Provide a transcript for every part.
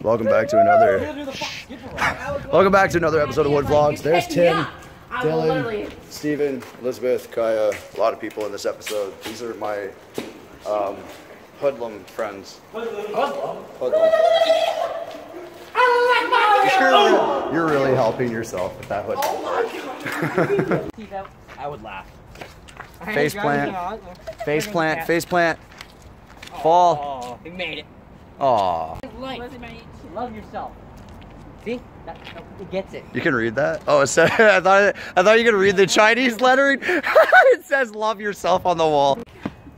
Welcome back to another. Welcome back to another episode of Wood Vlogs. There's Tim, Dylan, Stephen, Elizabeth, Kaya, a lot of people in this episode. These are my um, hoodlum friends. Hoodlum? You're, you're really helping yourself with that hood. teeth out, I would laugh. Face plant. Face plant, face plant. Fall. Oh, you made it. Aw. Love yourself. See? That, that- it gets it. You can read that? Oh, it said, I thought I thought you could read the Chinese lettering. it says "Love yourself" on the wall.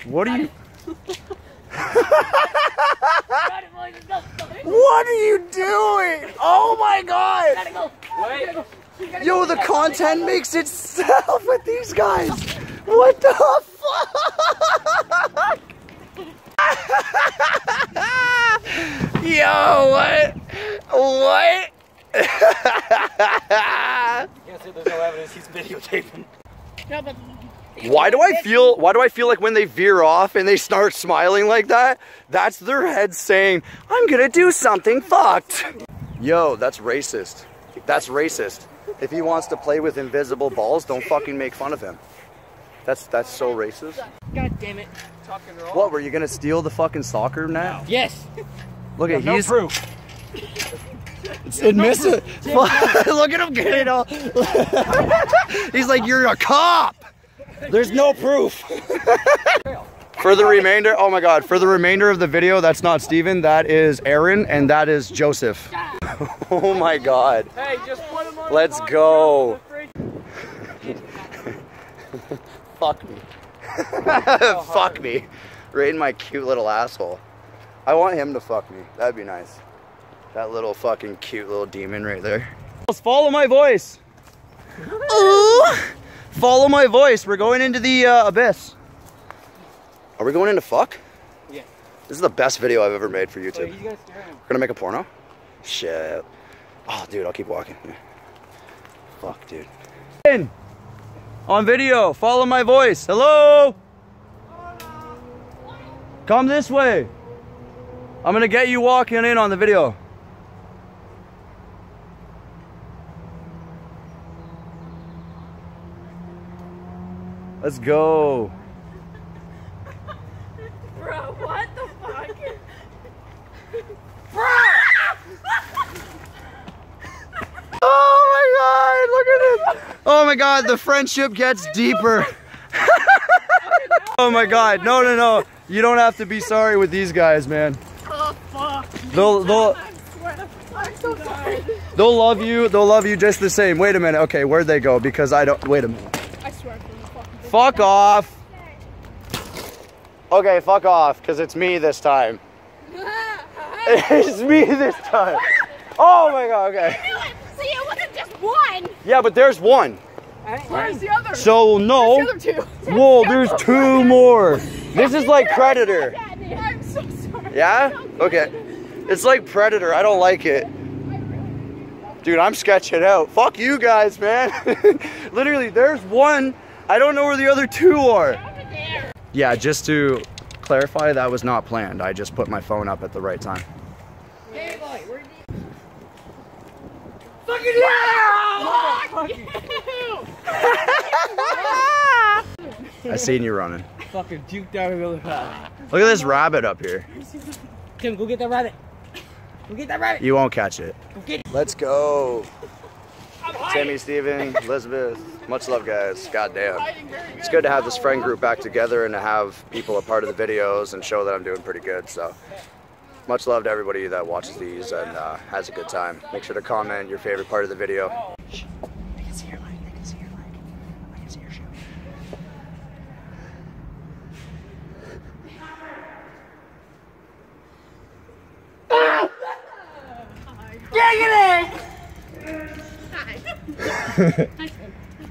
What are you? What are you doing? Oh my god! Wait. Yo, the content makes itself with these guys. What the fuck? Yo, what? What? Can't say there's no evidence he's videotaping. Why do I feel why do I feel like when they veer off and they start smiling like that, that's their head saying, I'm gonna do something fucked. Yo, that's racist. That's racist. If he wants to play with invisible balls, don't fucking make fun of him. That's that's so racist. God damn it. What, were you gonna steal the fucking soccer net? Yes. Look at No he's proof. Admits it. Look at him getting all He's like, you're a cop. There's no proof. For the remainder, oh my god, for the remainder of the video, that's not Steven, that is Aaron, and that is Joseph. oh my god. Hey, just put him on Let's go. Fuck me. fuck me. Right in my cute little asshole. I want him to fuck me. That'd be nice. That little fucking cute little demon right there. Let's follow my voice. Ooh. Follow my voice. We're going into the uh, abyss. Are we going into fuck? Yeah. This is the best video I've ever made for So YouTube. he's gonna stare. We're gonna make a porno? Shit. Oh, dude, I'll keep walking. Yeah. Fuck, dude. In. On video, follow my voice. Hello? Come this way. I'm gonna get you walking in on the video. Let's go. Bro, what the fuck? Oh my god, look at it. Oh my god, the friendship gets deeper. oh my god, no, no, no. You don't have to be sorry with these guys, man. Oh fuck. They'll, they'll, I swear to I'm so sorry. they'll love you. They'll love you just the same. Wait a minute. Okay, where'd they go? Because I don't. Wait a minute. I swear to the fucking thing. Fuck off. Okay, fuck off, because it's me this time. it's me this time. Oh my god, okay. See, it wasn't just one. Yeah, but there's one. Where's the other? So, no. the other two? Whoa, there's two more. This is like Predator. I'm so sorry. Yeah? Okay. It's like Predator. I don't like it. Dude, I'm sketching out. Fuck you guys, man. Literally, there's one. I don't know where the other two are. Yeah, just to clarify, that was not planned. I just put my phone up at the right time. Hey, boy, where did Fucking I seen you running. Fucking duked out really fast. Look at this rabbit up here. Tim, go get that rabbit. Go get that rabbit. You won't catch it. Go get it. Let's go. Timmy, Steven, Elizabeth. Much love, guys. Goddamn. It's good to have this friend group back together and to have people a part of the videos and show that I'm doing pretty good. So, much love to everybody that watches these and uh, has a good time. Make sure to comment your favorite part of the video. I can see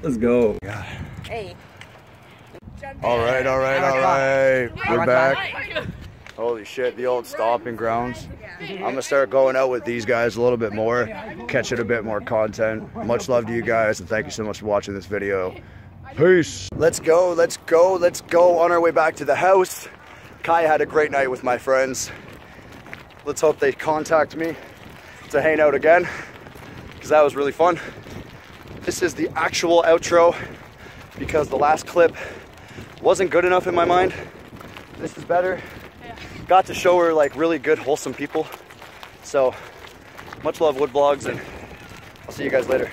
your leg. I can see your leg. I can see your shoe. Let's go. Hey. All right, all right, all right. We're back. Holy shit, the old stomping grounds. I'm gonna start going out with these guys a little bit more, catching a bit more content. Much love to you guys, and thank you so much for watching this video. Peace. Let's go, let's go, let's go on our way back to the house. Kai had a great night with my friends. Let's hope they contact me. to hang out again because that was really fun. This is the actual outro because the last clip wasn't good enough in my mind. This is better. Got to show her like really good, wholesome people. So much love, Wood Vlogs, and I'll see you guys later.